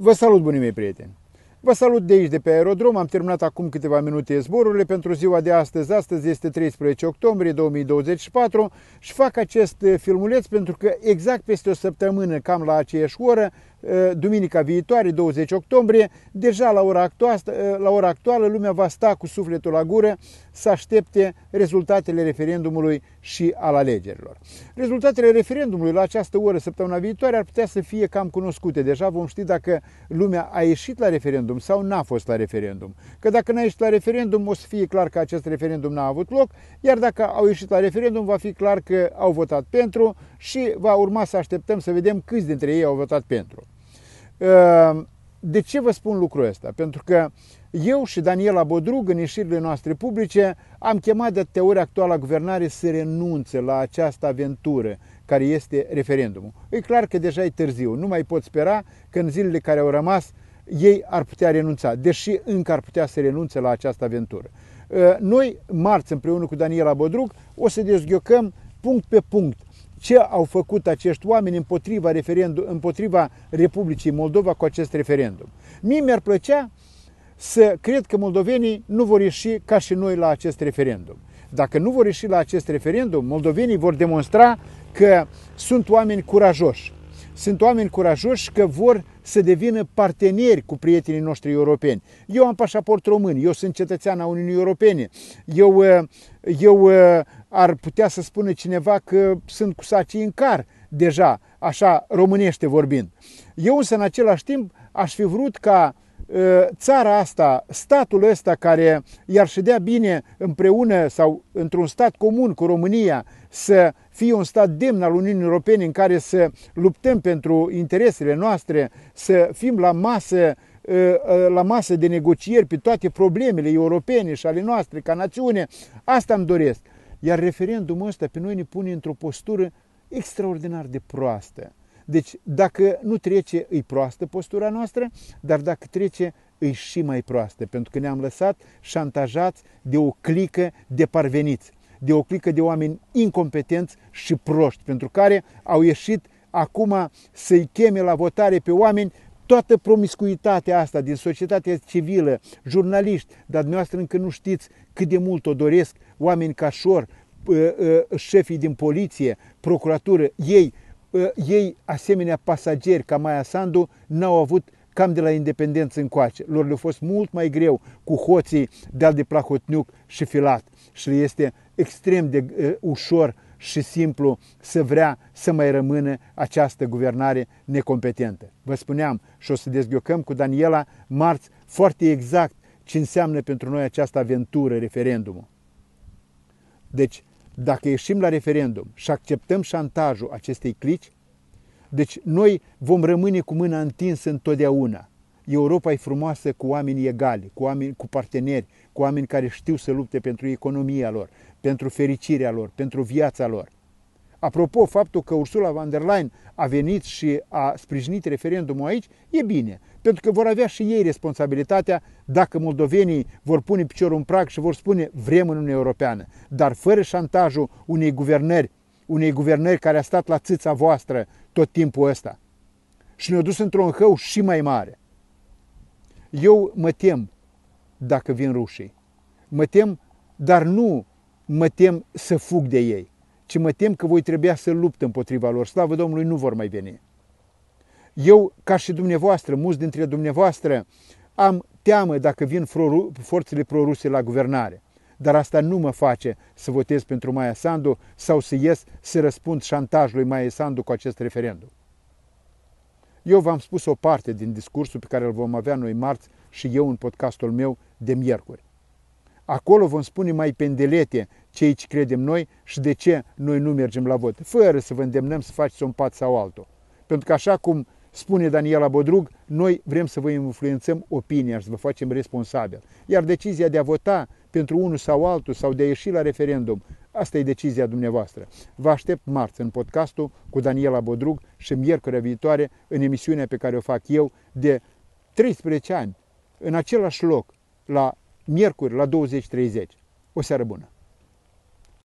Vă salut, bunii mei prieteni! Vă salut de aici, de pe aerodrom. Am terminat acum câteva minute zborurile pentru ziua de astăzi. Astăzi este 13 octombrie 2024 și fac acest filmuleț pentru că exact peste o săptămână, cam la aceeași oră, Eh, duminica viitoare, 20 octombrie, deja la ora, actuală, eh, la ora actuală lumea va sta cu sufletul la gură să aștepte rezultatele referendumului și al alegerilor. Rezultatele referendumului la această oră, săptămâna viitoare, ar putea să fie cam cunoscute. Deja vom ști dacă lumea a ieșit la referendum sau n-a fost la referendum. Că dacă n-a ieșit la referendum, o să fie clar că acest referendum n-a avut loc, iar dacă au ieșit la referendum, va fi clar că au votat pentru și va urma să așteptăm să vedem câți dintre ei au votat pentru. Ehm, de ce vă spun lucrul ăsta? Pentru că eu și Daniela Bodrug, în ieșirile noastre publice, am chemat de teoria actuală a guvernare să renunțe la această aventură care este referendumul. E clar că deja e târziu, nu mai pot spera că în zilele care au rămas ei ar putea renunța, deși încă ar putea să renunțe la această aventură. Ehm, noi, marți, împreună cu Daniela Bodrug, o să dezghiocăm punct pe punct ce au făcut acești oameni împotriva, referendum, împotriva Republicii Moldova cu acest referendum. Mie mi-ar plăcea să cred că moldovenii nu vor ieși ca și noi la acest referendum. Dacă nu vor ieși la acest referendum, moldovenii vor demonstra că sunt oameni curajoși. Sunt oameni curajoși că vor să devină parteneri cu prietenii noștri europeni. Eu am pașaport român, eu sunt cetățean a Uniunii Europene, eu, eu ar putea să spună cineva că sunt cu sacii în car deja, așa românește vorbind. Eu însă în același timp aș fi vrut ca ă, țara asta, statul ăsta care i-ar ședea bine împreună sau într-un stat comun cu România să fie un stat demn al Uniunii Europene în care să luptăm pentru interesele noastre, să fim la masă ă, ă, la masă de negocieri pe toate problemele europene și ale noastre ca națiune, asta îmi doresc. Iar referendumul ăsta pe noi ne pune într-o postură extraordinar de proastă. Deci dacă nu trece, îi proastă postura noastră, dar dacă trece, îi și mai proastă, pentru că ne-am lăsat șantajați de o clică de parveniți, de o clică de oameni incompetenți și proști, pentru care au ieșit acum să-i cheme la votare pe oameni toată promiscuitatea asta din societatea civilă, jurnaliști, dar dumneavoastră încă nu știți cât de mult o doresc oameni ca Șor, șefii din poliție, procuratură, ei, ei asemenea pasageri ca Maia Sandu n-au avut cam de la independență încoace. Lor le-a fost mult mai greu cu hoții de-al de Plahotniuc și Filat și le este extrem de uh, ușor și simplu să vrea să mai rămână această guvernare necompetentă. Vă spuneam și o să dezghiocăm cu Daniela marți foarte exact ce înseamnă pentru noi această aventură, referendumul. Deci, dacă ieșim la referendum și acceptăm șantajul acestei clici, deci noi vom rămâne cu mâna întinsă întotdeauna. Europa e frumoasă cu oameni egali, cu, oameni, cu parteneri, cu oameni care știu să lupte pentru economia lor, pentru fericirea lor, pentru viața lor. Apropo, faptul că Ursula von der Leyen a venit și a sprijinit referendumul aici, e bine, pentru că vor avea și ei responsabilitatea dacă moldovenii vor pune piciorul în prag și vor spune vrem în Uniunea Europeană, dar fără șantajul unei guvernări, unei guvernări care a stat la țâța voastră tot timpul ăsta și ne-a dus într-un hău și mai mare. Eu mă tem dacă vin rușii. Mă tem, dar nu mă tem să fug de ei, ci mă tem că voi trebui să lupt împotriva lor. Slavă Domnului, nu vor mai veni. Eu, ca și dumneavoastră, mulți dintre dumneavoastră, am teamă dacă vin forțele proruse la guvernare. Dar asta nu mă face să votez pentru Maia Sandu sau să ies să răspund șantajului Maia Sandu cu acest referendum. Eu v-am spus o parte din discursul pe care îl vom avea noi marți și eu în podcastul meu de miercuri. Acolo vom spune mai pendelete ce aici credem noi și de ce noi nu mergem la vot, fără să vă îndemnăm să faceți un pat sau altul. Pentru că așa cum spune Daniela Bodrug, noi vrem să vă influențăm opinia și să vă facem responsabil. Iar decizia de a vota pentru unul sau altul sau de a ieși la referendum, asta e decizia dumneavoastră. Vă aștept marți în podcastul cu Daniela Bodrug și miercurea viitoare în emisiunea pe care o fac eu de 13 ani, în același loc, la miercuri la 20.30. O seară bună!